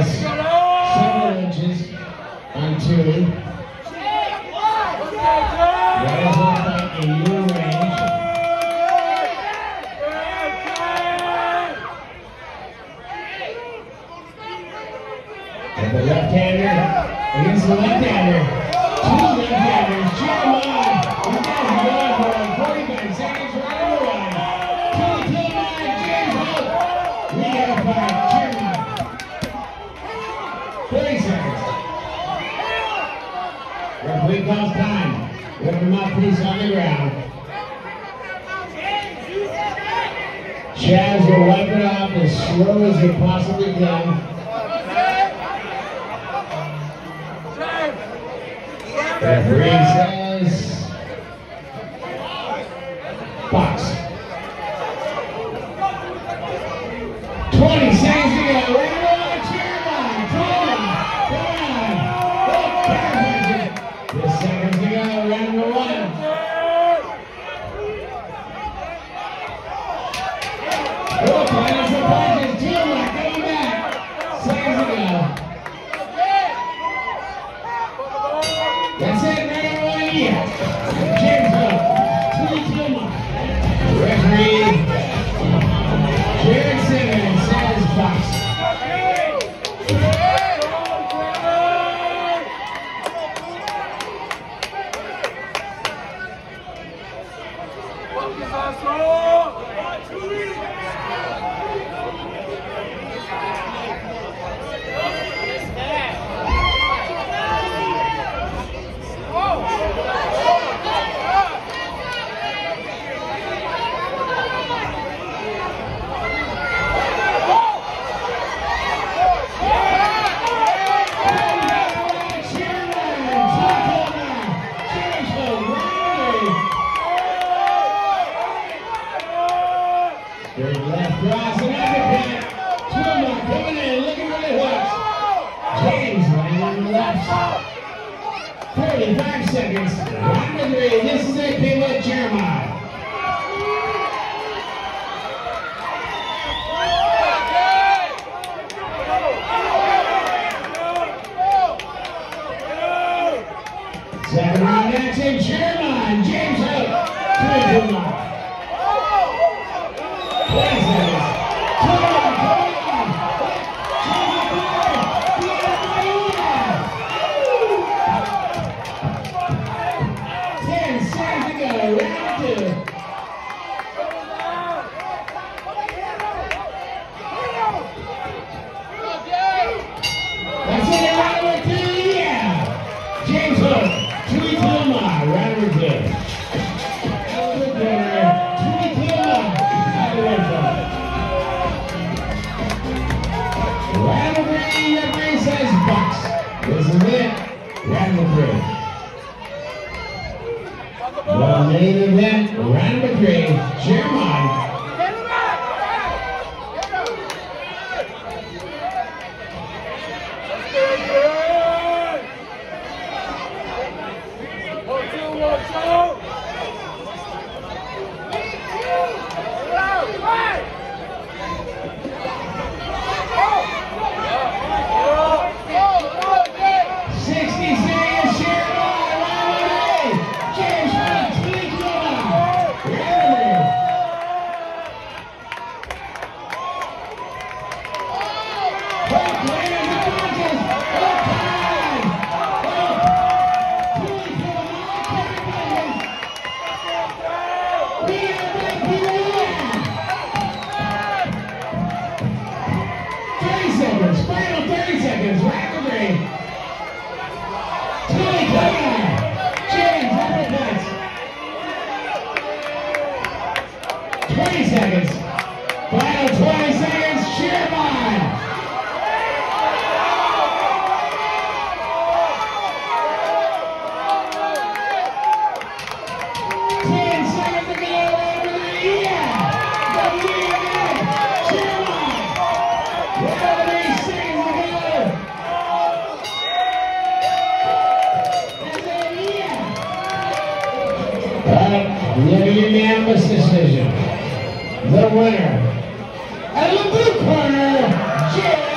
us several inches until right in your range. And the left-hander against the left-hander. Two left-handers. Praise Him. When we call time, with a mouthpiece on the ground, Chaz will wipe it off as slow as he possibly can. Referee says, box. Yeah. 35 seconds. Round three. This is a pivot, Jeremiah. round of The main event, and gentlemen, Chairman Hey, Right? Unanimous decision. The winner, out the blue corner, Jay.